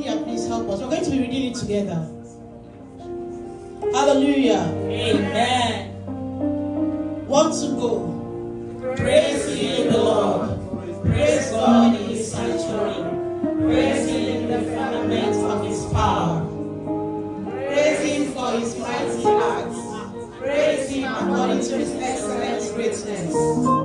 media, please help us. We're going to be reading it together. Hallelujah. Amen. Want to go? Praise the Lord. Praise God in his sanctuary. Praise him in the firmament of his power. Praise him for his mighty acts. Praise him according to his excellent greatness.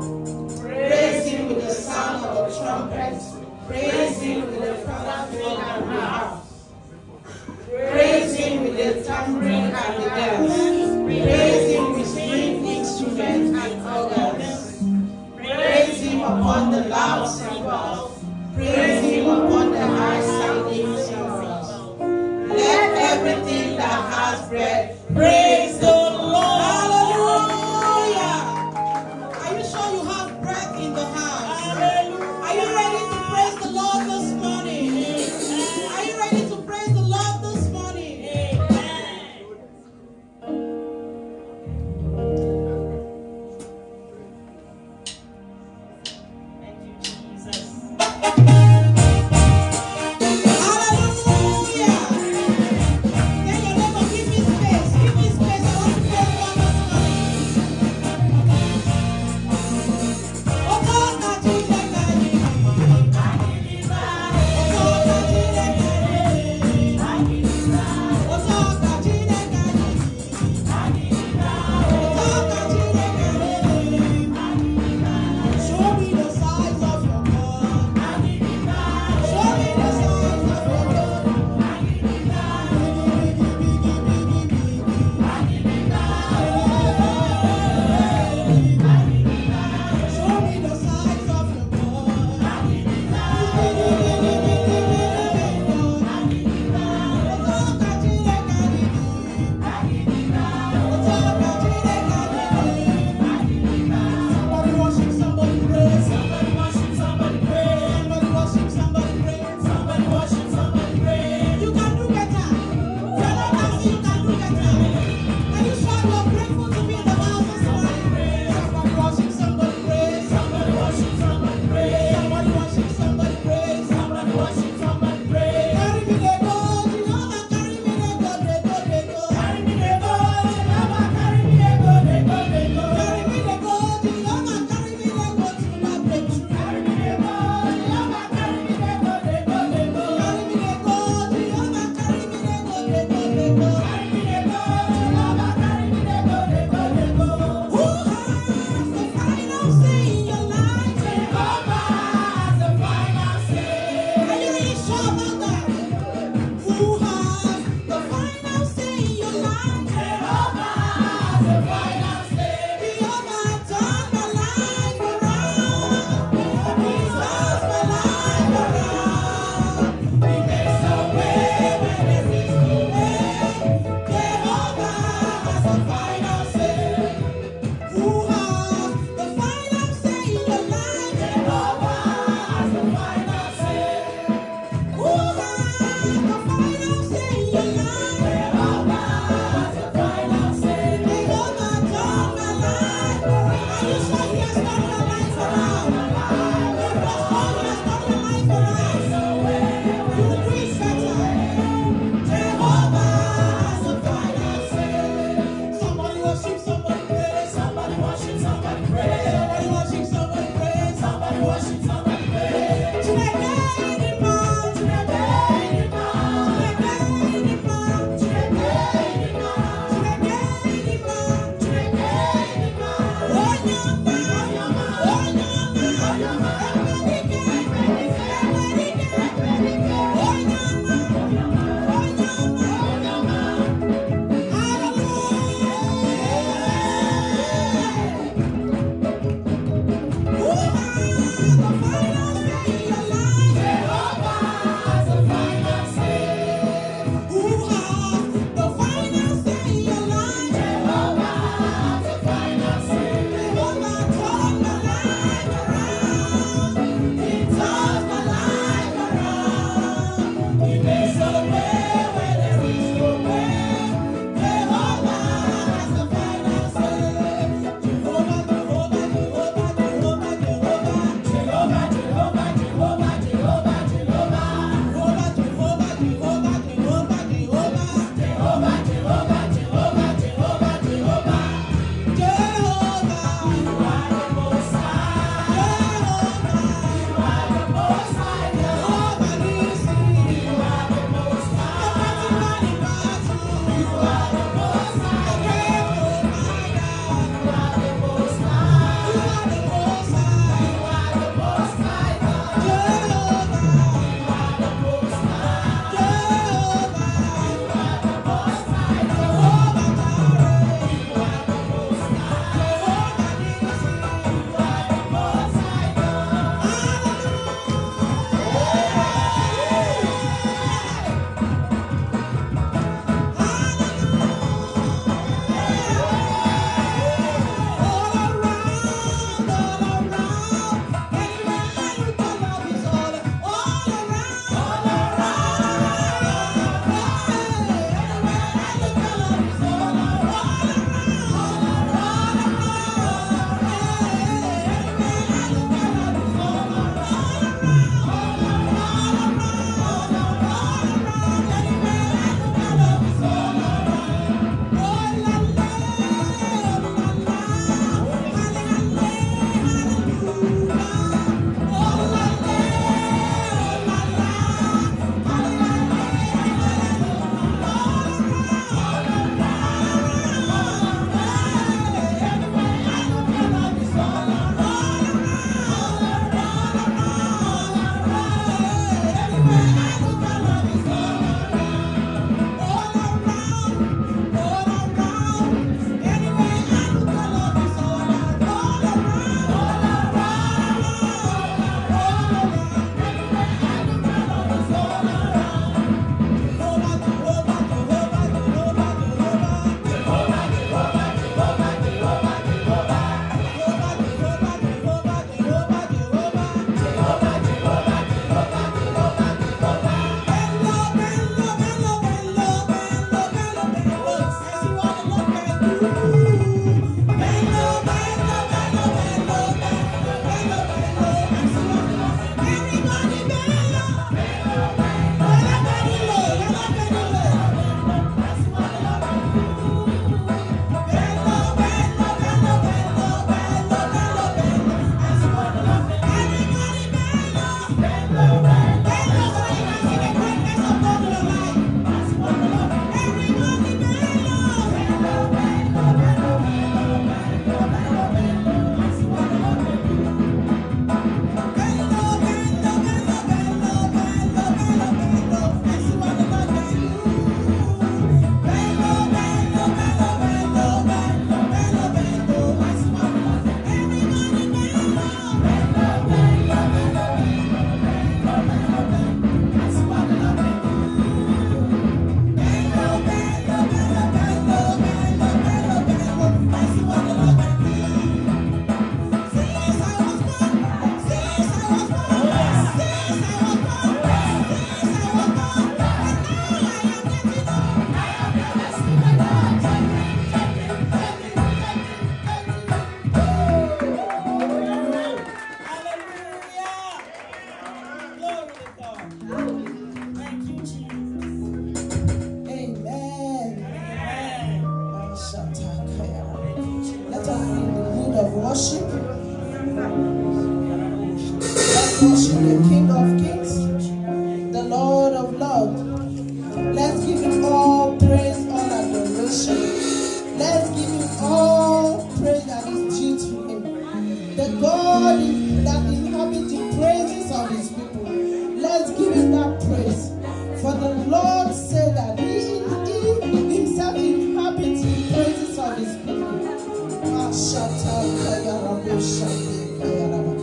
Ashata kayarabo shande kayaraba.